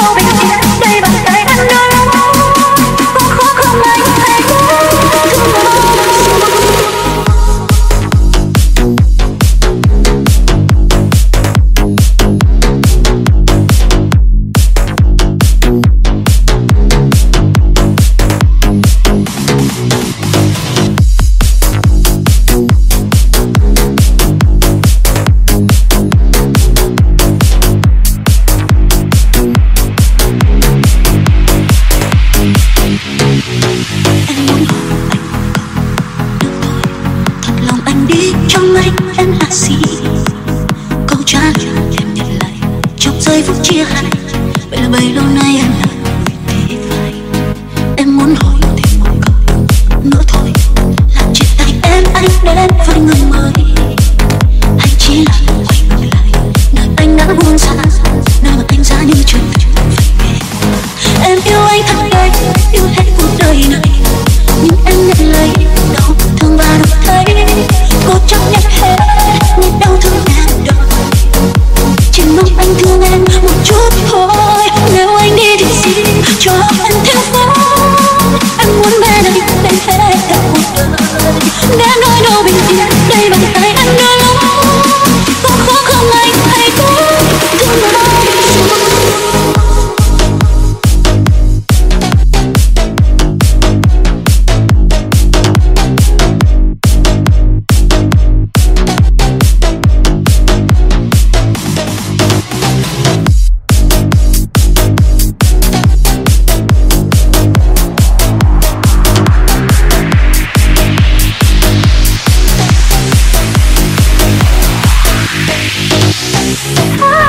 châu bình yên đây bàn tay anh nơi anh em là gì? Câu trả lời em nhận lại, trong giây phút chia hai vậy là bấy lâu nay em là người thế phải em muốn hỏi thêm một câu nữa thôi. Làm chia tay em, anh đến với người mới. Hay chỉ là I